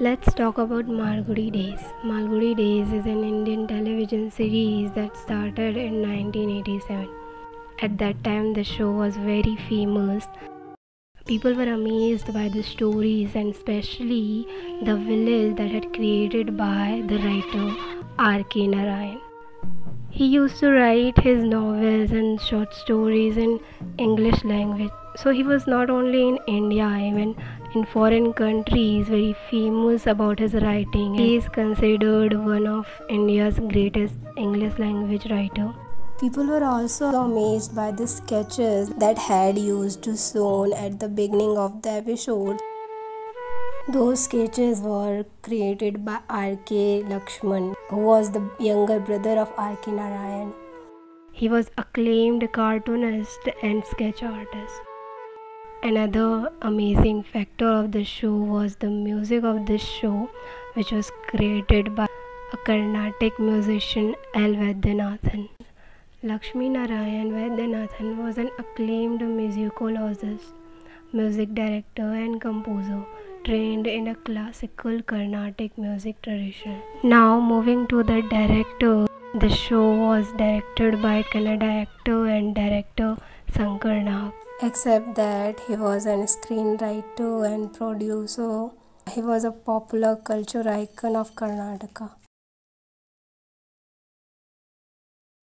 Let's talk about Malgudi Days. Malgudi Days is an Indian television series that started in 1987. At that time, the show was very famous. People were amazed by the stories and especially the village that had created by the writer R.K. Narayan. He used to write his novels and short stories in English language. So he was not only in India, even in foreign countries, very famous about his writing. He is considered one of India's greatest English language writer. People were also amazed by the sketches that had used to shown at the beginning of the episode. Those sketches were created by R.K. Laxman, who was the younger brother of R.K. Narayan. He was acclaimed cartoonist and sketch artist. Another amazing factor of the show was the music of this show, which was created by a Carnatic musician L. Vaidyanathan. Lakshmi Narayan Vaidyanathan was an acclaimed musicologist, music director, and composer trained in a classical Carnatic music tradition. Now, moving to the director, the show was directed by Kannada actor and director Shankar Nag. Except that he was a screenwriter and producer, he was a popular culture icon of Karnataka.